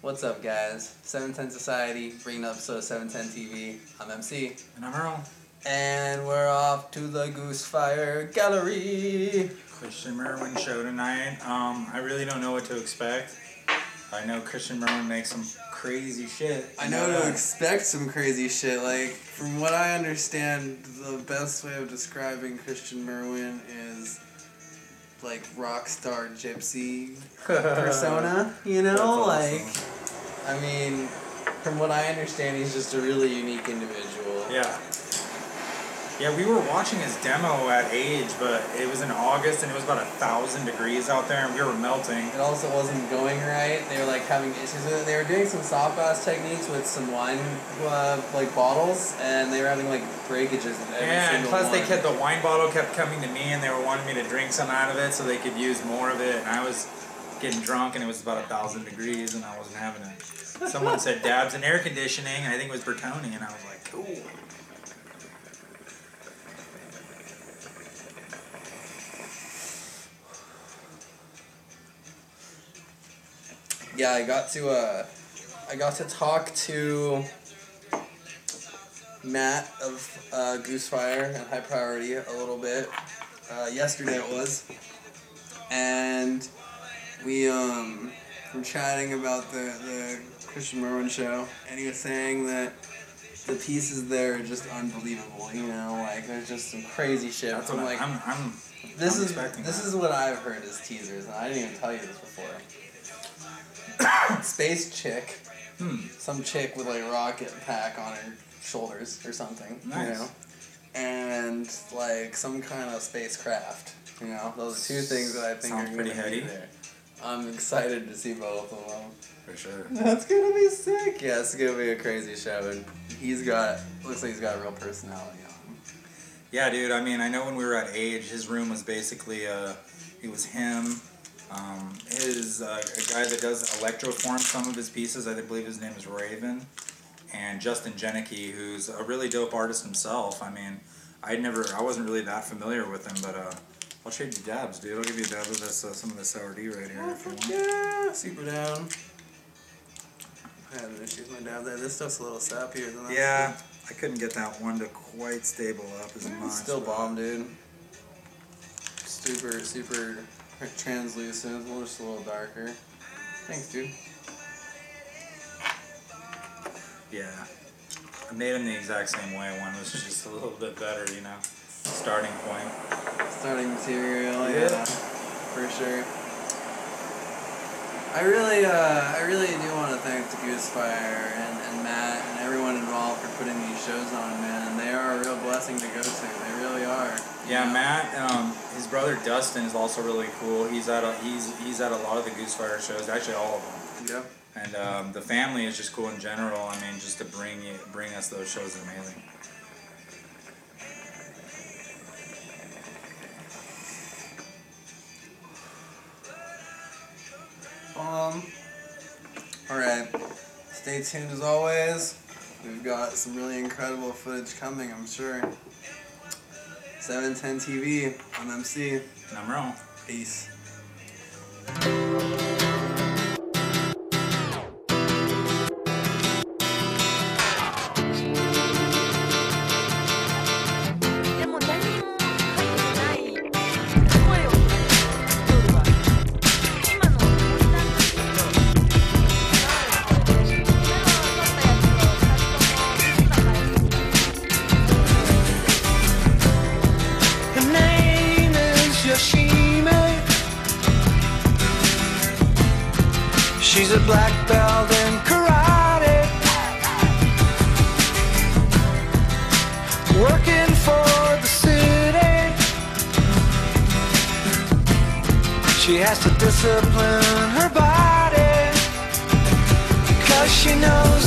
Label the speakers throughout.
Speaker 1: What's up, guys? 710 Society, bringing up episode 710 TV. I'm MC.
Speaker 2: And I'm Earl.
Speaker 1: And we're off to the Goosefire Gallery.
Speaker 2: Kristian Merwin show tonight. Um, I really don't know what to expect. I know Kristian Merwin makes some crazy shit.
Speaker 1: I know to expect some crazy shit. Like, from what I understand, the best way of describing Kristian Merwin is like rock star gypsy persona, you know?
Speaker 2: That's
Speaker 1: Like. I mean, from what I understand, he's just a really unique individual.
Speaker 2: Yeah. Yeah, we were watching his demo at Age, but it was in August and it was about a thousand degrees out there and we were melting.
Speaker 1: It also wasn't going right. They were like having issues with it. They were doing some soft bass techniques with some wine, uh, like bottles, and they were having like breakages in
Speaker 2: Yeah, and plus they kept the wine bottle kept coming to me and they were wanting me to drink some out of it so they could use more of it and I was getting drunk and it was about a thousand degrees and I wasn't having it. Someone said dabs and air conditioning and I think it was Bertoni and I was like, cool.
Speaker 1: Yeah, I got to uh, I got to talk to Matt of uh, Goosefire and High Priority a little bit. Uh, yesterday it was, and we um were chatting about the the Kristian Merwin show, and he was saying that the pieces there are just unbelievable. You know, like there's just some crazy shit
Speaker 2: That's what
Speaker 1: like.
Speaker 2: I'm, I'm
Speaker 1: This
Speaker 2: I'm
Speaker 1: is this
Speaker 2: that.
Speaker 1: is what I've heard as teasers, and I didn't even tell you this before. Space chick,
Speaker 2: Hmm.
Speaker 1: some chick with like a rocket pack on her shoulders or something, you know, and like some kind of spacecraft. You know, those are two things that I think
Speaker 2: Sounds
Speaker 1: are
Speaker 2: pretty heady.
Speaker 1: be there. I'm excited to see both of them.
Speaker 2: For sure.
Speaker 1: That's gonna be sick. Yeah, it's gonna be a crazy show, and he's got looks like he's got a real personality on him.
Speaker 2: Yeah, dude. I mean, I know when we were at Age, his room was basically uh, it was him. Um, his uh, a guy that does electroform some of his pieces. I believe his name is Raven, and Justin Jenicky, who's a really dope artist himself. I mean, I never, I wasn't really that familiar with him, but uh, I'll trade you dabs, dude. I'll give you a dab of this, uh, some of this sour D right here if you want.
Speaker 1: Yeah, super down. I had issues with my dab there. This stuff's a little sappier than that.
Speaker 2: Yeah, I couldn't get that one to quite stable up as much.
Speaker 1: It's still bomb, dude. Super, super translucent. Just a little darker. Thanks, dude.
Speaker 2: Yeah. I made them the exact same way. One was just a little bit better, you know. Starting point.
Speaker 1: Starting material,
Speaker 2: Yeah.
Speaker 1: yeah, for sure. I really, uh, I really do want to thank the Goosefire and, and Matt and everyone involved for putting these shows on, man. And they are a real blessing to go to. They really are.
Speaker 2: Yeah,
Speaker 1: know?
Speaker 2: Matt. Um, his brother Dustin is also really cool. He's at a, he's he's at a lot of the Goosefire shows. Actually, all of them.
Speaker 1: Yep.
Speaker 2: And um, the family is just cool in general. I mean, just to bring you bring us those shows is amazing.
Speaker 1: Um. All right. Stay tuned as always. We've got some really incredible footage coming, I'm sure. 710 TV. I'm MC.
Speaker 2: And I'm wrong.
Speaker 1: Peace.「
Speaker 3: She's a black belt in karate. Working for the city. She has to discipline her body. Cause she knows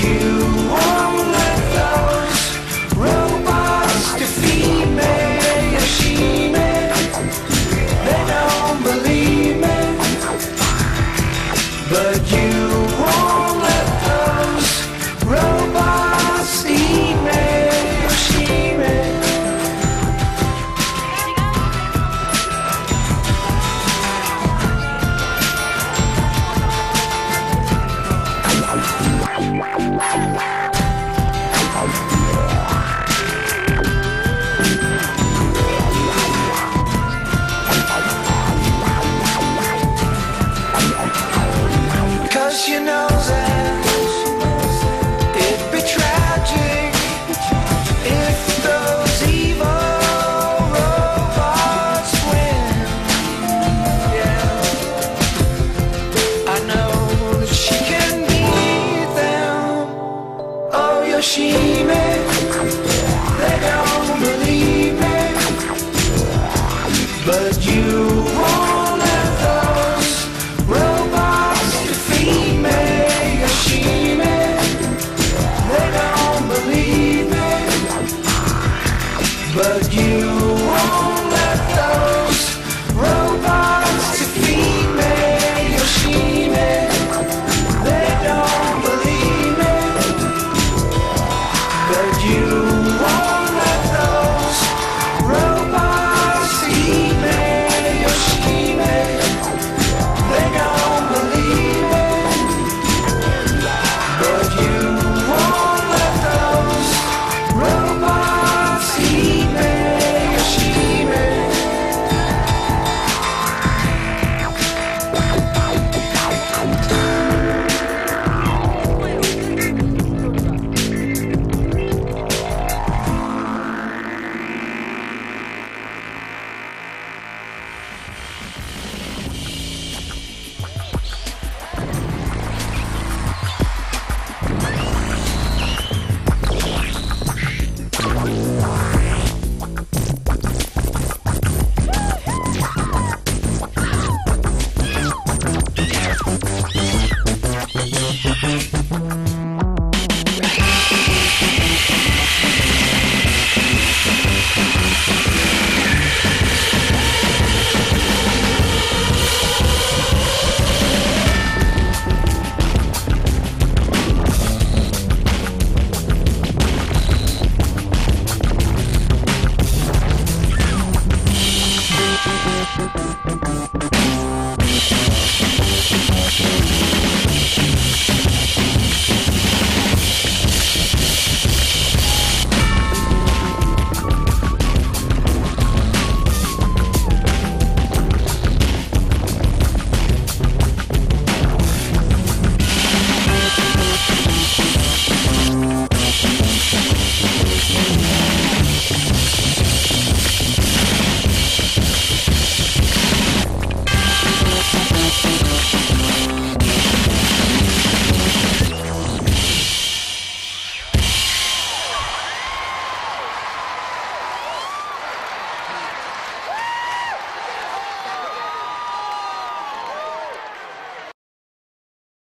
Speaker 3: you you.